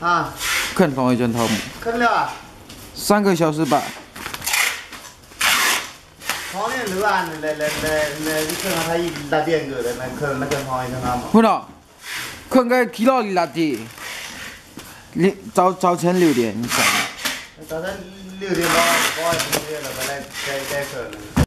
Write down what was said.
啊，看同一间汤姆，看了啊！三个小时吧。不，看个里，早早晨六点，你想，早晨六点多，我也了，本来该该。